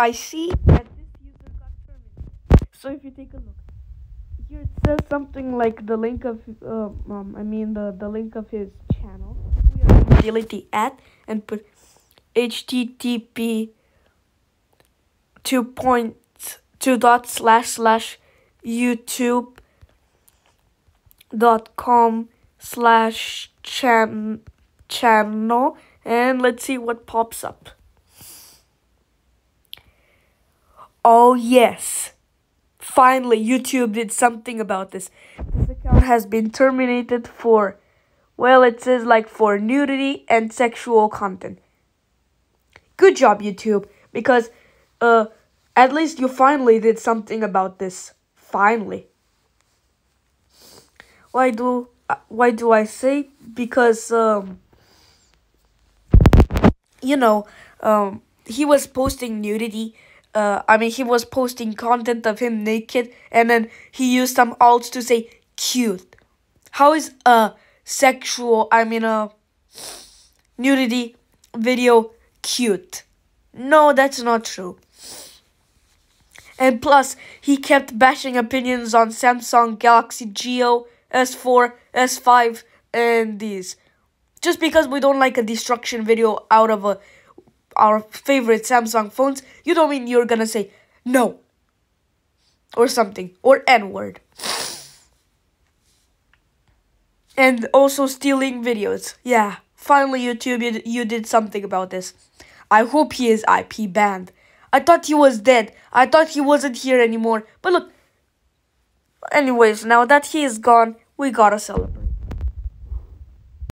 I see that this user got terminated. So if you take a look, here it says something like the link of, uh, um, I mean the, the link of his channel. We are at and put http two point two dot slash slash youtube dot com slash chan channel and let's see what pops up. Oh yes. Finally YouTube did something about this. This account has been terminated for well it says like for nudity and sexual content. Good job YouTube because uh at least you finally did something about this. Finally. Why do uh, why do I say because um you know um he was posting nudity uh I mean he was posting content of him naked and then he used some alts to say cute. How is a sexual I mean a nudity video cute? No, that's not true. And plus, he kept bashing opinions on Samsung Galaxy Geo S4, S5, and these. Just because we don't like a destruction video out of a, our favorite Samsung phones, you don't mean you're gonna say no. Or something. Or N-word. And also stealing videos. Yeah, finally YouTube, you, you did something about this. I hope he is IP banned. I thought he was dead. I thought he wasn't here anymore. But look, Anyways, now that he is gone, we gotta celebrate.